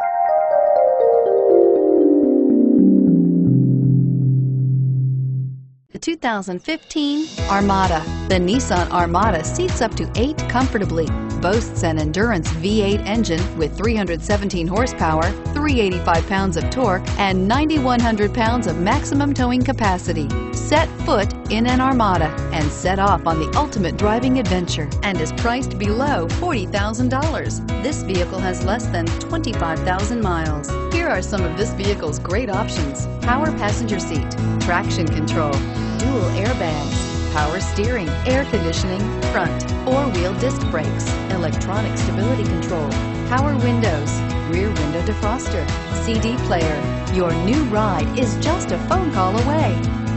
Thank you. The 2015 Armada. The Nissan Armada seats up to eight comfortably, boasts an Endurance V8 engine with 317 horsepower, 385 pounds of torque, and 9,100 pounds of maximum towing capacity. Set foot in an Armada and set off on the ultimate driving adventure and is priced below $40,000. This vehicle has less than 25,000 miles. Here are some of this vehicle's great options. Power passenger seat, traction control, dual airbags, power steering, air conditioning, front, four-wheel disc brakes, electronic stability control, power windows, rear window defroster, CD player. Your new ride is just a phone call away.